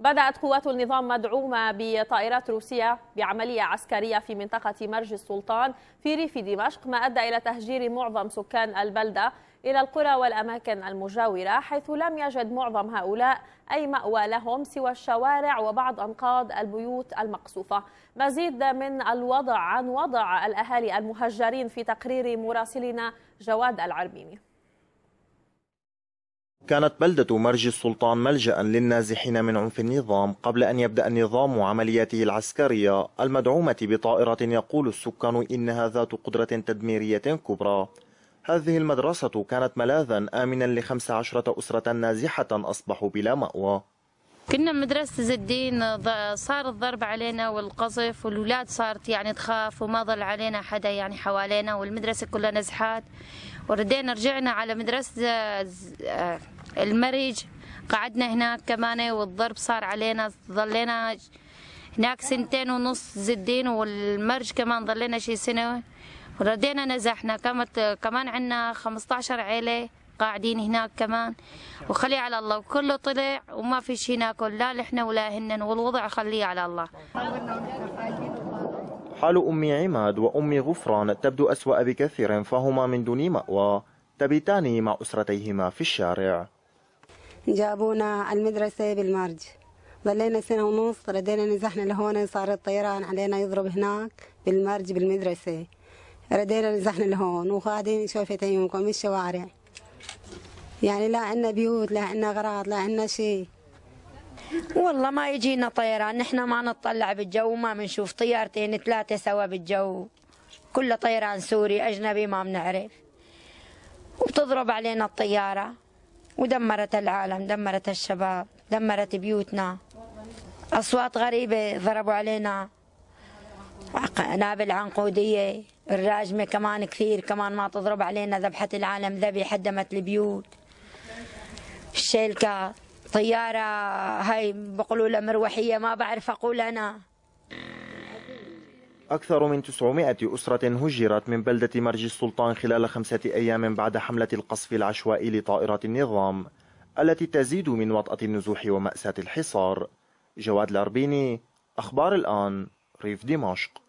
بدأت قوات النظام مدعومة بطائرات روسية بعملية عسكرية في منطقة مرج السلطان في ريف دمشق ما أدى إلى تهجير معظم سكان البلدة إلى القرى والأماكن المجاورة حيث لم يجد معظم هؤلاء أي مأوى لهم سوى الشوارع وبعض أنقاض البيوت المقصوفة. مزيد من الوضع عن وضع الأهالي المهجرين في تقرير مراسلنا جواد العربيني. كانت بلدة مرج السلطان ملجأ للنازحين من عنف النظام قبل أن يبدأ النظام عملياته العسكرية المدعومة بطائرة يقول السكان إنها ذات قدرة تدميرية كبرى. هذه المدرسة كانت ملاذا آمنا لخمس عشرة أسرة نازحة أصبحوا بلا مأوى. كنا مدرسة زدين صار الضرب علينا والقصف والولاد صارت يعني تخاف وما ظل علينا حدا يعني حوالينا والمدرسة كلها نزحات وردينا رجعنا على مدرسة المرج قعدنا هناك كمان والضرب صار علينا ظلينا هناك سنتين ونص زدين والمرج كمان ظلينا شي سنة. وردينا نزحنا. كانت كمان عندنا 15 عيلة قاعدين هناك كمان. وخلي على الله. وكله طلع وما في شيء ناكل لا نحن ولا هن. والوضع خليه على الله. حال أم عماد وأم غفران تبدو أسوأ بكثير فهما من دون مأوى. تبيتان مع أسرتيهما في الشارع. جابونا المدرسة بالمرج. ظلينا سنة ونص ردينا نزحنا لهون صار الطيران علينا يضرب هناك بالمرج بالمدرسة. ردينا نزحنا لهون وقاعدين شوفة يومكم بالشوارع يعني لا عندنا بيوت لا عندنا غراض لا عندنا شيء. والله ما يجينا طيران نحن ما نطلع بالجو وما بنشوف طيارتين ثلاثة سوا بالجو. كله طيران سوري أجنبي ما بنعرف. وبتضرب علينا الطيارة. ودمرت العالم دمرت الشباب دمرت بيوتنا. أصوات غريبة ضربوا علينا. قنابل عنقودية الراجمة كمان كثير كمان ما تضرب علينا ذبحت العالم ذبي حدمت البيوت. الشيلكة طيارة هاي بقولوا لها مروحية ما بعرف أقول أنا. أكثر من 900 أسرة هجرت من بلدة مرج السلطان خلال خمسة أيام بعد حملة القصف العشوائي لطائرات النظام التي تزيد من وطأة النزوح ومأساة الحصار. جواد الأربيني أخبار الآن ريف دمشق.